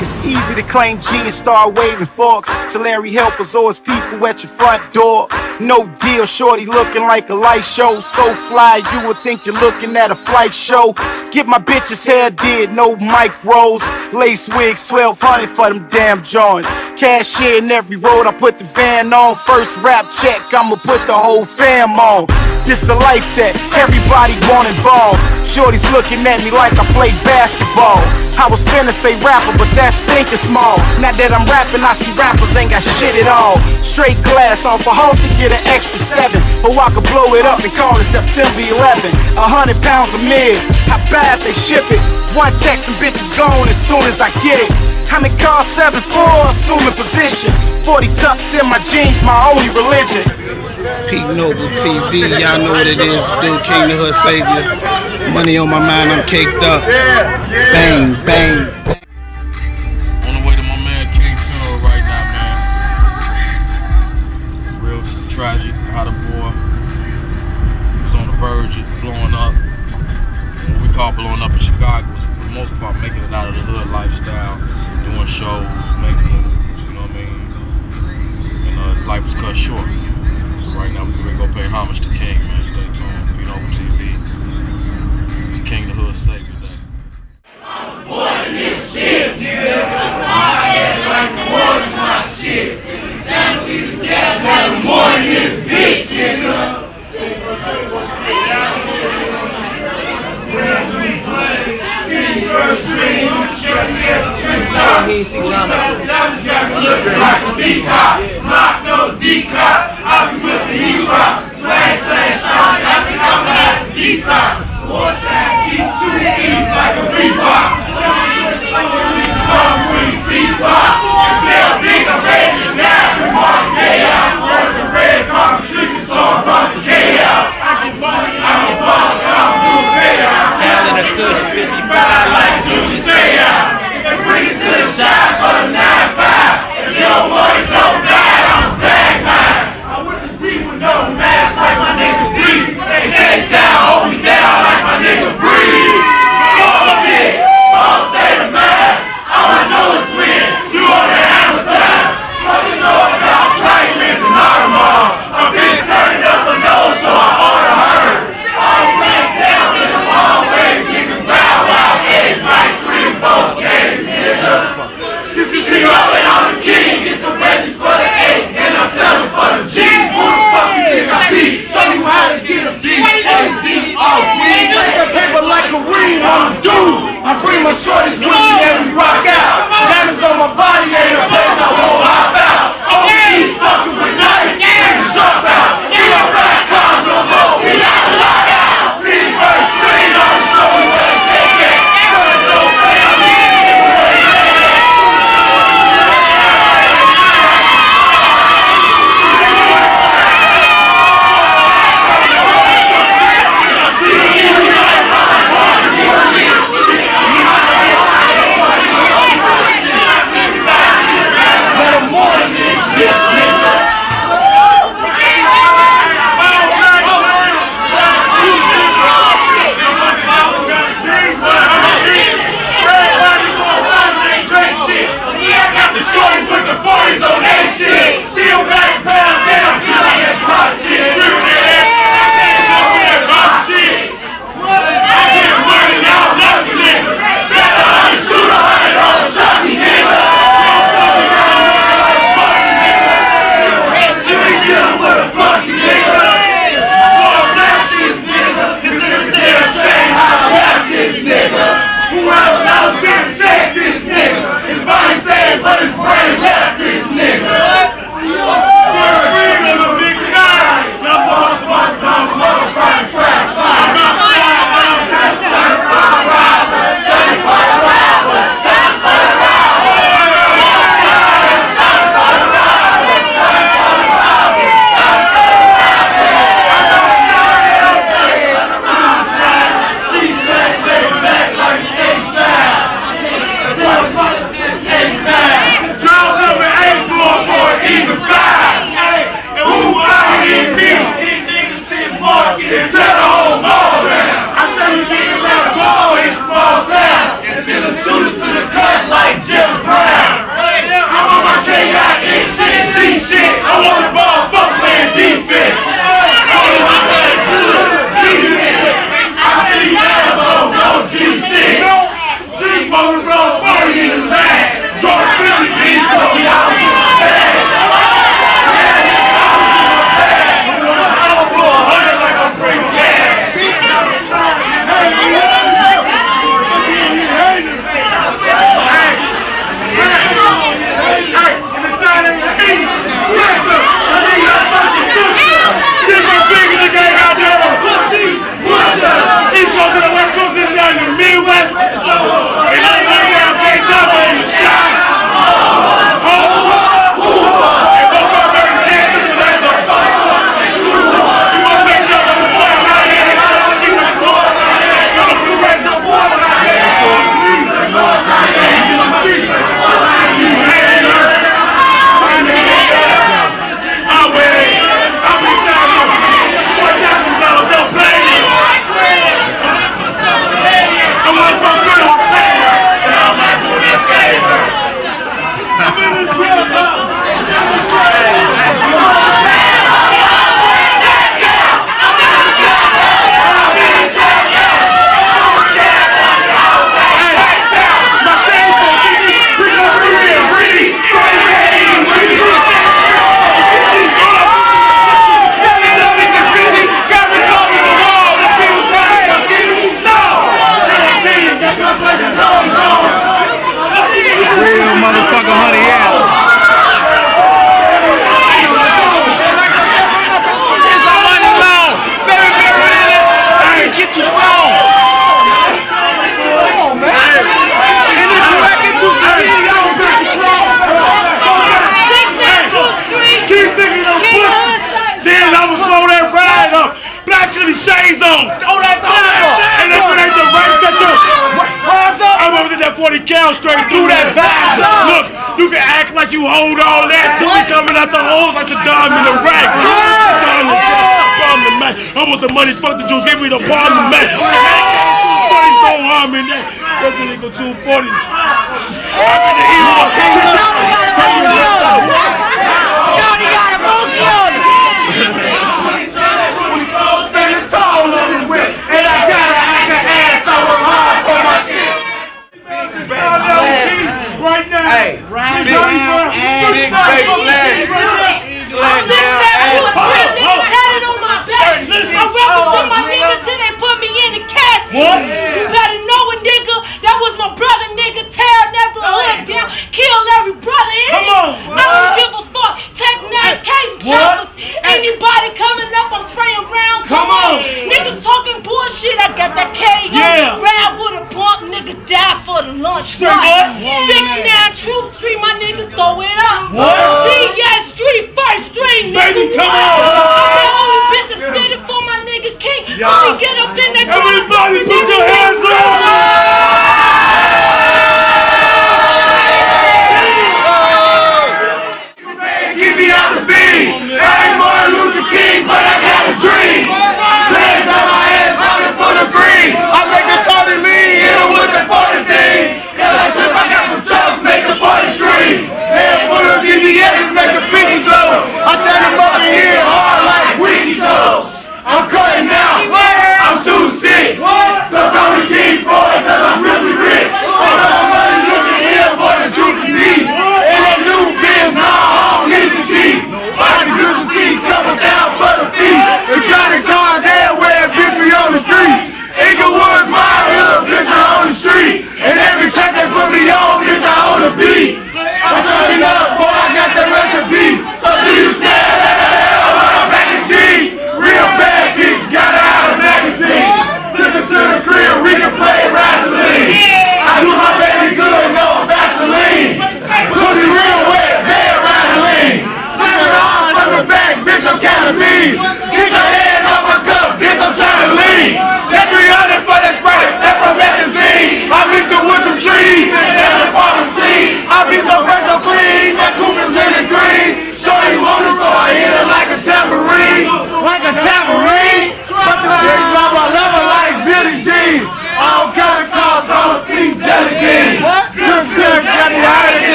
It's easy to claim G and start waving forks to Larry helpers or his people at your front door. No deal, shorty looking like a light show. So fly, you would think you're looking at a flight show. Get my bitch's hair did, no micros. Lace wigs, 1200 for them damn joints. Cashier in every road, I put the van on. First rap check, I'ma put the whole fam on. This the life that everybody want involved. Shorty's looking at me like I play basketball. I was finna say rapper, but that stinking small. Now that I'm rapping, I see rappers ain't got shit at all. Straight glass off a house to get an extra seven. Or I could blow it up and call it September 11. A hundred pounds of mid, how bad they ship it. One text and bitches gone as soon as I get it. I'm in car 7-4, assuming position. 40 tucked in my jeans, my only religion. P. Noble TV, y'all know what it is. Dude King the Hood Savior. Money on my mind, I'm caked up. Bang, bang. On the way to my man King funeral right now, man. Real tragic. How the boy was on the verge of blowing up. What we call blowing up in Chicago was for the most part making it out of the hood lifestyle, doing shows, making moves, you know what I mean? And uh, his life was cut short. So right now we're gonna go pay homage to King, man. Stay tuned. You know, TV. down straight through that back. Look, you can act like you hold all that. What? coming out the holes like a dime in the rack. Dime in the man. I want the money, fuck the juice. give me the problem, man. Don't harm in that. Resident Evil 240. I'm in the evil.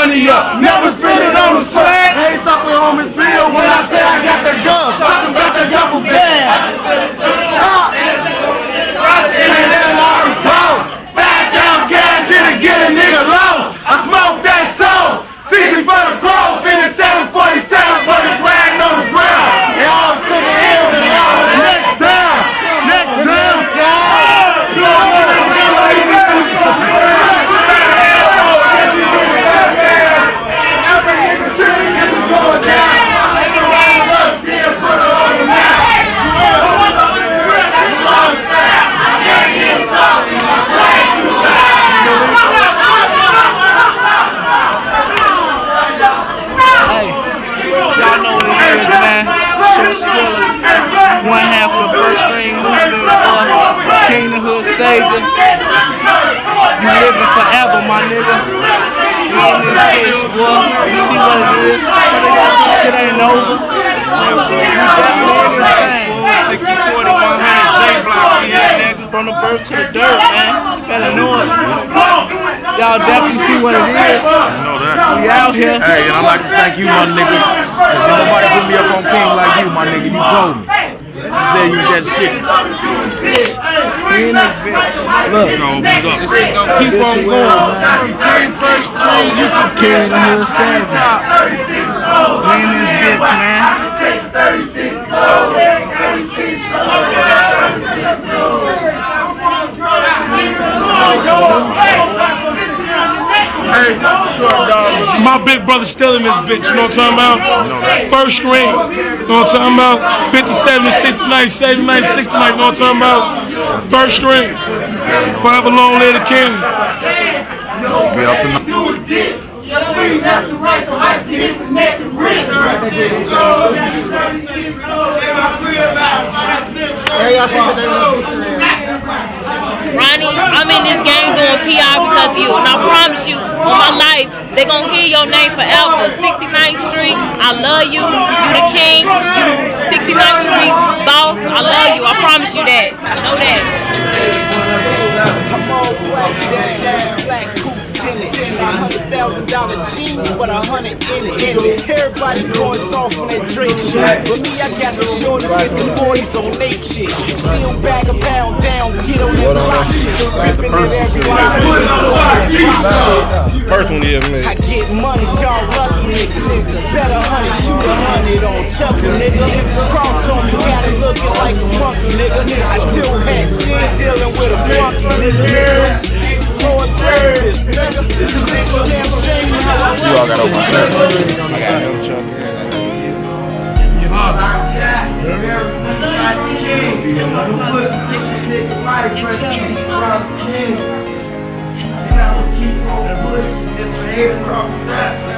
money up. Never my nigga. We on this bitch, boy. You see what it is. Shit ain't over. We definitely in this thing. 60, 40, 100, J block, we here, nigga. From the birth to the dirt, man. You better know it. Y'all definitely see what it is. You know that. We out here. Hey, and I'd like to thank you, my nigga. Cause nobody put me up on King like you, my nigga. You told me. You said you that shit. We in this bitch. Look. You know, up. This shit gonna keep on going, man. From first string, you can carry the hood savage. We in this bitch, man. Hey, short dog. My big brother still in this bitch, you know what I'm talking about? First string, you know what I'm talking about? 57, 69, 79, 69, you know what I'm talking about? First string. Forever long live the king. Be up tonight. Ronnie, I'm in this game doing PR because of you. And I promise you, on my life, they to hear your name forever. 69th Street, I love you. You the king. You 69th Street boss. I love you. I promise you that. I Know that. I'm all black, down, black coupe tinted. A hundred thousand dollar jeans, but a hundred in it. Everybody going soft on that Drake shit. But me, I got the shortest with the 40s on nape shit. Still bag a pound down, get on that block shit. Ripping it everywhere. First one here, man. I get money, y'all lucky niggas. Bet a hundred, shoot a hundred on Chucky, nigga. Cross on me, got it looking like a monkey, nigga. I tilt hats, still dealing with a funky nigga. Lord bless this. This. Is a damn shame I You all got over I got no trouble. Keep on pushing this paper off